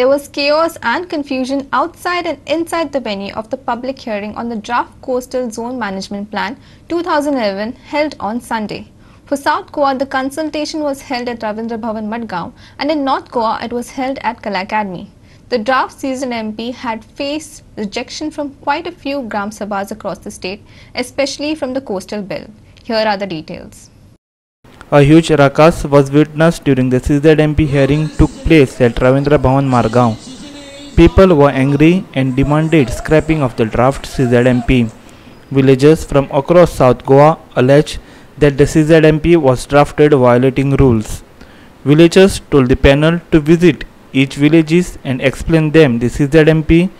There was chaos and confusion outside and inside the venue of the public hearing on the draft Coastal Zone Management Plan 2011 held on Sunday. For South Goa, the consultation was held at Ravindra Bhavan Madgaon and in North Goa, it was held at Kala Academy. The draft CZMP had faced rejection from quite a few Gram Sabhas across the state, especially from the coastal bill. Here are the details. A huge ruckus was witnessed during the CZMP hearing took place at Ravindra Bhavan Margao. People were angry and demanded scrapping of the draft CZMP. Villagers from across South Goa alleged that the CZMP was drafted violating rules. Villagers told the panel to visit each villages and explain them the CZMP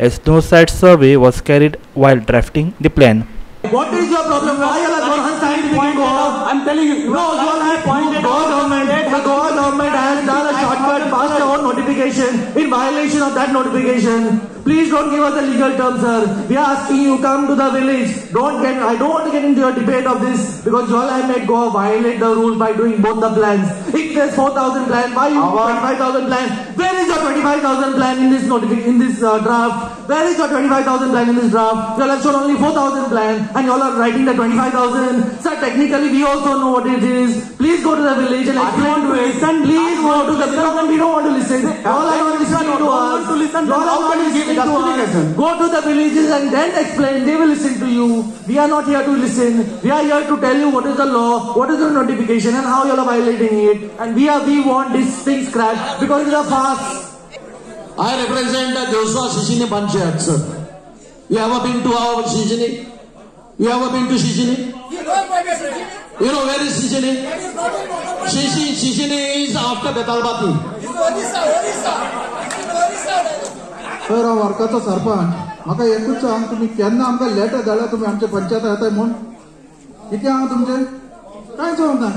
as no site survey was carried while drafting the plan. What is your problem? Why you are unscientific in Goa? I'm telling you. No, you all have pointed Goa government. The Goa government has done a shortcut, passed a own notification in violation of that notification. Please don't give us the legal terms, sir. We are asking you come to the village. Don't get. I don't want to get into your debate of this because you all have made Goa violate the rules by doing both the plans. If there's 4,000 plan, why you 25,000 plan? Where is your 25,000 plan in this in this uh, draft? Where is your 25,000 plan in this draft? You all have shown only 4,000 plan and you all are writing the 25,000. Sir, technically we also know what it is. Please go to the village and explain to us. Please go to the village. We don't want to listen. All I to listen to us. to listen, All I how want can to you give listen to us. Go to the villages and then explain. They will listen to you. We are not here to listen. We are here to tell you what is the law, what is the notification, and how you are violating it. And we are we want this thing scratched because it is a farce. I represent the Josua Shishini Panchayat, sir. You ever been to our Shishini? You ever been to Shishini? You know where is Shishini? Shishini, Shishini is after Betalbati. Sir हांव वर्काचो सरपंच म्हाका एकूच सांग तुमी केन्ना आमकां letter धाडला तुमी आमचे पंचायत येताय म्हूण कितें हांव तुमचें कांय जमना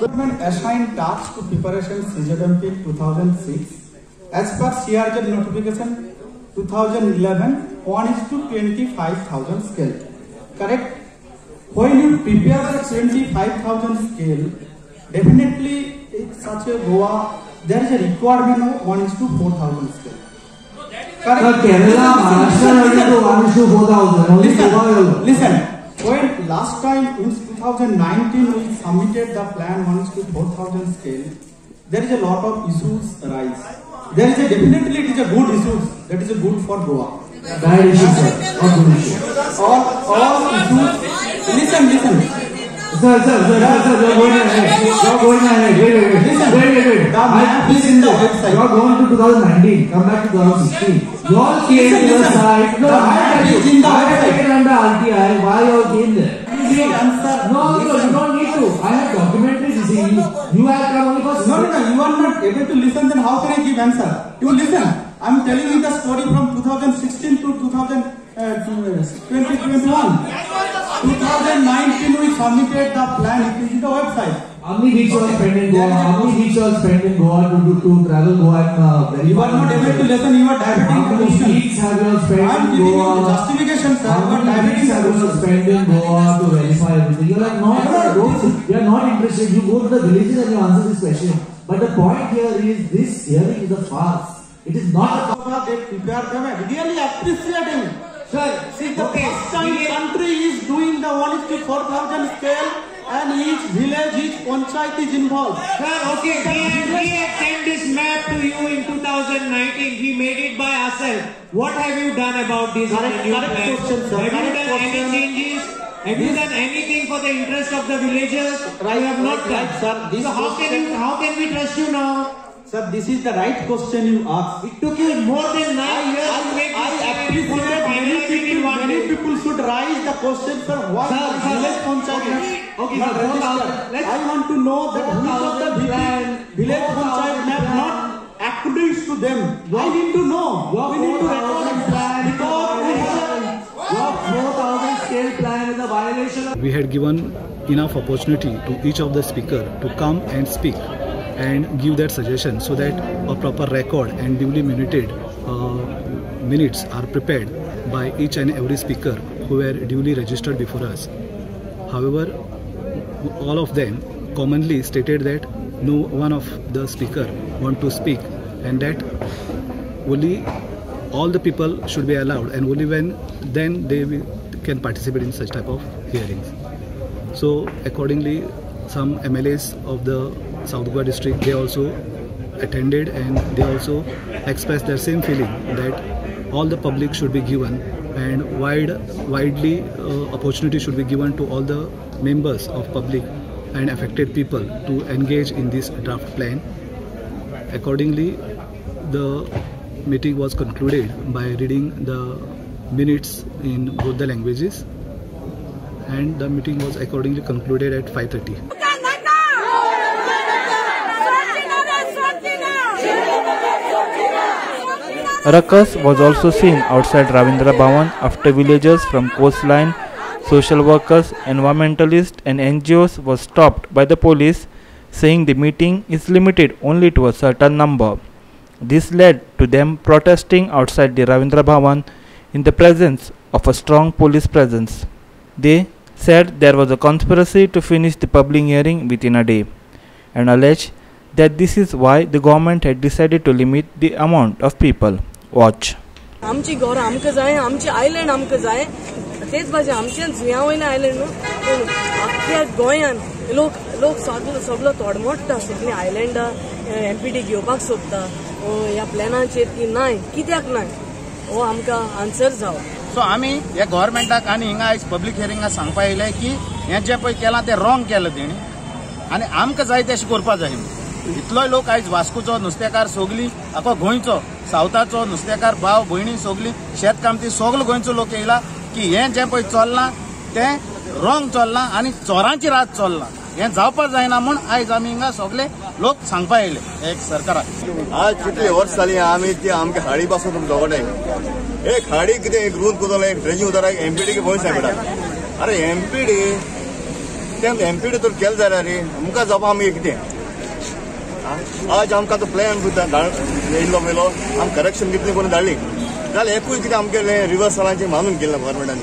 Government assigned tasks to preparation CZMP 2006 as per CRZ notification 2011 1 is to 25,000 scale. Correct? When you prepare the 25,000 scale, definitely in such a Goa, there is a requirement of 1 is to 4,000 scale. Correct? Kerala, Maharashtra, Listen, to 1 is to 4,000. Only Listen, Goa will- listen. When last time in 2019 we submitted the plan 1 to 4000 scale, there is a lot of issues arise. There is a definitely it is a good issues that is a good for Goa. Bad issue, sir. Not good issue. All all issues. Listen, listen. Sir, sir, sir, sir, sir, you're wait, wait. The in the website. You're going to 2019. Come back to 2016. You all came to the site. No, I tell you. in the I have website. under RTI. Why you all came there? No, no, you don't need to. I have documentary see you. You have come only for No, no, no. You are not able to listen. Then how can I give answer? You listen. I'm telling you the story from 2016 to 2000, uh, 2021. How you all spent in Goa? How many you all in Goa to, to, to travel Goa and uh, verify? You are not able to listen. You are How diverting the many weeks have you all spent I am in Goa? justification, sir. How many weeks have you all spent in Goa to verify everything? You are like, no, you are not interested. You go to the villages and you answer this question. But the point here is this hearing is a farce. It is not a They prepare them. Really appreciate him. Sir, See, the first time country is doing the 1 is to 4000 scale and each village, each panchayat is involved. Sir, okay, we we have sent this map to you in 2019. We made it by ourselves. What have you done about this Correct- correct question, sir. Have you Correct done any changes? Have you done anything for the interest of the villagers? Right, you have not right, done. right, sir. This so how can you, how can we trust you now? Sir, this is the right question you asked. It took you more than nine years to make I this plan. You appreciate many finalized in people, one many people should raise the question, sir. What Sir, the sir, village sir. panchayat Okay, okay, not sir, four thousand. Let's- I want to know that Four which of the village, plan, village four panchayat thousand map plan. not accurate to them. I need to know. Your we need to 4,000 record plan is a because Your 4000 scale plan is a violation we had given enough opportunity to each of the speaker to come and speak and give that suggestion so that a proper record and duly minuted uh, minutes are prepared by each and every speaker who were duly registered before us. However, all of them commonly stated that no one of the speaker want to speak and that only all the people should be allowed and only when then they can participate in such type of hearings so accordingly some mlas of the south goa district they also attended and they also expressed their same feeling that all the public should be given and wide widely uh, opportunity should be given to all the members of public and affected people to engage in this draft plan. Accordingly the meeting was concluded by reading the minutes in both the languages and the meeting was accordingly concluded at 5:30 Ruckus was also seen outside Ravindra Bhavan after villagers from coastline, social workers, environmentalists and NGOs were stopped by the police saying the meeting is limited only to a certain number. This led to them protesting outside the Ravindra Bhavan in the presence of a strong police presence. They said there was a conspiracy to finish the public hearing within a day and alleged that this is why the government had decided to limit the amount of people. Watch. आमची घरां आमकां जाय आमची island आमकां जाय तेच भाशेन आमच्या जुंया वयल्या आयलंड न्हू पूण आख्ख्या गोंयान लोक लोक सगलो सगलो तोडमोडटा सगळीं आयलँडां एमपीडी घेवपाक सोदता ह्या प्लॅनाचेर की नाय कित्याक नाय हो आमकां आन्सर जावं सो आमी हे गव्हर्मेंटाक आनी हिंगा आयज पब्लीक हियरिंगा सांगपा येयलें की हें जें पळय केलां तें रॉंग केलां तेणी आनी आमकां जाय तशें करपा जाय इतलोय लोक आयज वास्कोचो नुस्तेकार सोगली आखो गोंयचो सावथाचो नुस्तेकार भाव भयणी सगली शेतकामती सगलो गोंयचो लोक येयला की हें जें पळय चल्लां तें रॉंग चल्लां आनी चोरांची रात चल्लां हें जावपा जायना म्हूण आयज आमी हिंगा सगळे लोक सांगपा येयले एक सरकाराक आज कितले वर्ष जाली आमी ती आमगे हाडी पासून तुमचे झगडे एक हाडी कितें एक रूल कोरलो एक ड्रेजिंग उदराक एमपीडी के पयस मेळटा अरे एमपीडी तें एमपीडी तर केलें जाल्यार रे आमकां जावपा आमी कितें? आज आमकां तो प्लॅन येयल्लो मेलो. आम करेक्शन कितले करून धाडली? जाल्यार एकूय कितें आमगेलें रिवर्सलांचें मानून केलें गोवोरमेंटान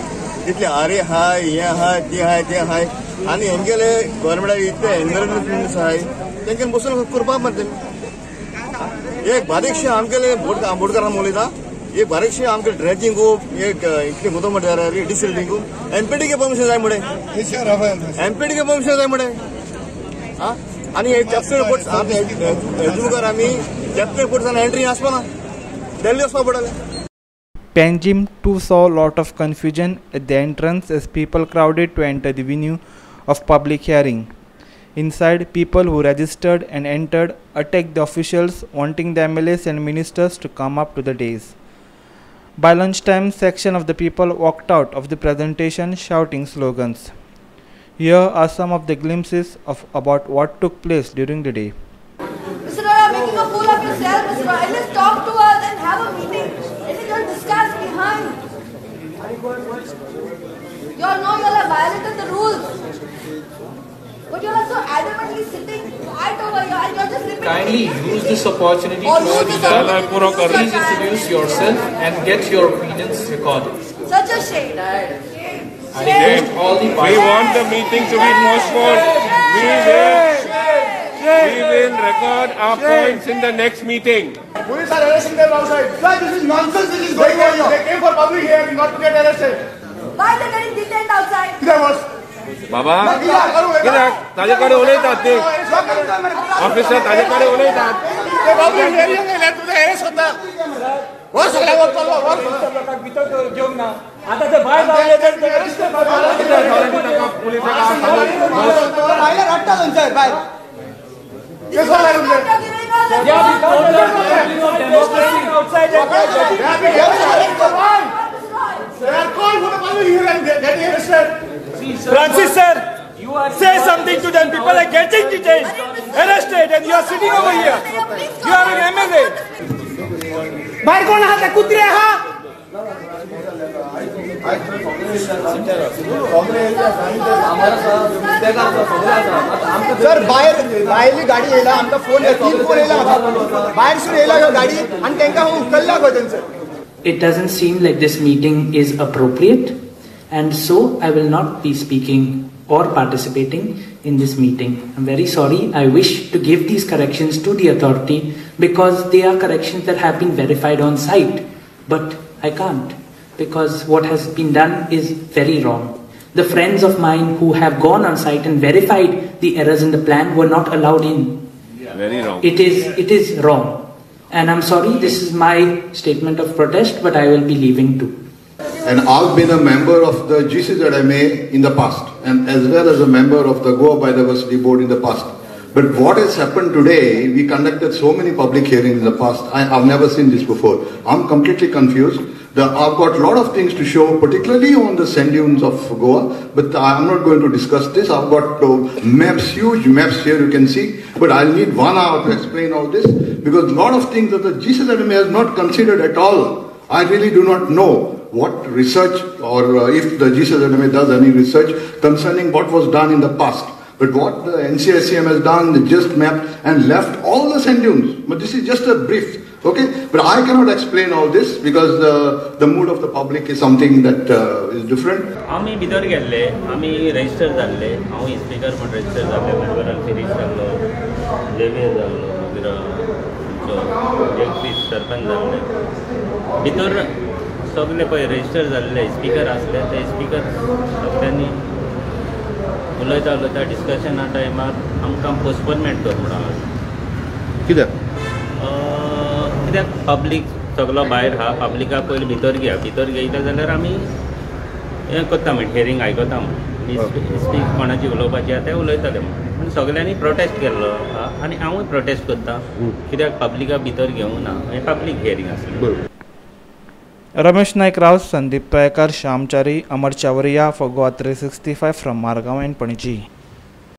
इतलें आरे हाय हें हाय तें हाय तें हाय. ಆನಿ ಹೆಂಗೆಲೆ ಗೌರ್ಮೆಂಟ್ ಇತ್ತೆ ಹೆಂಗರನ್ನ ಪ್ರಿನ್ಸ್ ಆಯ್ ತೆಂಕನ್ ಬಸಲ್ ಕುರ್ಬಾ ಮಾಡ್ದೆ एक बारीकशी आमगेले बोट आंबोडकरां उलयता एक बारीकशी आमगे ड्रेजिंगू एक इतली मुदो म्हणटा डिसिल्डिंगू एमपीडीके परमिशन जाय म्हणे एमपीडीके परमिशन जाय म्हणे आनी चॅप्टर बोट आमी चॅप्टर बोट एंट्री आसपाना दिल्ली वचपा पडले Panjim to saw a of confusion confusion the entrance entrance as people to enter enter the of public hearing. Inside, people who registered and entered attacked the officials, wanting the MLAs and ministers to come up to the dais. By lunchtime, section of the people walked out of the presentation shouting slogans. Here are some of the glimpses of about what took place during the day. Mr. Rara, making a fool of yourself, Mr. Talk to us and have a meeting. Let us discuss behind. You all know you all have violated the rules. But you all are so adamantly sitting quiet over here and you're just repeating. Kindly use this opportunity Or to use this opportunity to please introduce yourself and get your opinions recorded. Such a shame. I request all the We want the meeting to be postponed. We will, we will record our points in the next meeting. Police are arresting them outside. Sir, this is nonsense. This is going on. They came for public hearing, not to get arrested. Why are they getting detained outside? There was. बाबा कित्याक ताजे कडेन उलयतात ते officer ताजे कडेन उलयतात ते public hearing आहे, तुझं arrest होता. वर सगळ्या वर चालवा, वर. घेऊन ना आता ते बाहेर जावले तर ते बाहेर रट्टा त्यांच्या बाहेर Francis sir, say something to them. People are getting detained, arrested, and you are sitting over here. You are an MLA. बाहेर कोण आहात कुत्रे आहात सर बाहेर भायली गाडी येयला आमकां फोन तीन फोन येयला म्हाका भायर सून येयला ह्यो गाडी आनी तांकां हांव उखल्ला खंय थंयसर It doesn't seem like this meeting is appropriate, and so I will not be speaking or participating in this meeting. I'm very sorry. I wish to give these corrections to the authority because they are corrections that have been verified on site. But I can't because what has been done is very wrong. The friends of mine who have gone on site and verified the errors in the plan were not allowed in. Yeah. Very wrong. It is it is wrong. And I'm sorry, this is my statement of protest, but I will be leaving too. And I've been a member of the GCZMA in the past and as well as a member of the Goa Biodiversity Board in the past. But what has happened today, we conducted so many public hearings in the past. I, have never seen this before. I'm completely confused. The, I've got a lot of things to show, particularly on the sand dunes of Goa, but I'm not going to discuss this. I've got uh, maps, huge maps here you can see, but I'll need one hour to explain all this because a lot of things that the GCZMA has not considered at all. I really do not know what research or uh, if the GCZMA does any research concerning what was done in the past. But what the NCSCM has done, they just mapped and left all the sand dunes. But this is just a brief, okay? But I cannot explain all this because the, the mood of the public is something that uh, is different. आम्ही भितर गेल्ले आम्ही register I हांव इस्पिकर म्हूण register जाल्ले manual series जाल्लो Xavier जाल्लो मागीर जगदीश सरपंच जाल्ले भितर सगळे पळय रजिस्टर जाल्ले स्पीकर आसले ते स्पीकर सगळ्यांनी उलयता उलयता डिस्कशना टायमार आमकां पोस्टपोनमेंट कर म्हणून कित्याक? कित्याक? पब्लीक सगलो भायर आहा पब्लिकाक पयलीं भितर घेया. भितर घेयता जाल्यार आमी हें करता म्हण हियरींग आयकता स्पीक कोणाची उलोवपाची आहा तें उलयतले म्हण पूण सगल्यांनी प्रोटेस्ट केल्लो आनी हांवूय प्रोटेस्ट करता. कित्याक? पब्लिकाक भितर घेवंक ना हें पब्लीक हियरींग आसलें Ramesh Naik Rao Sandeep Talekar Shyamachari, Amar Chavaria for Goa three sixty five from Margao and Panaji.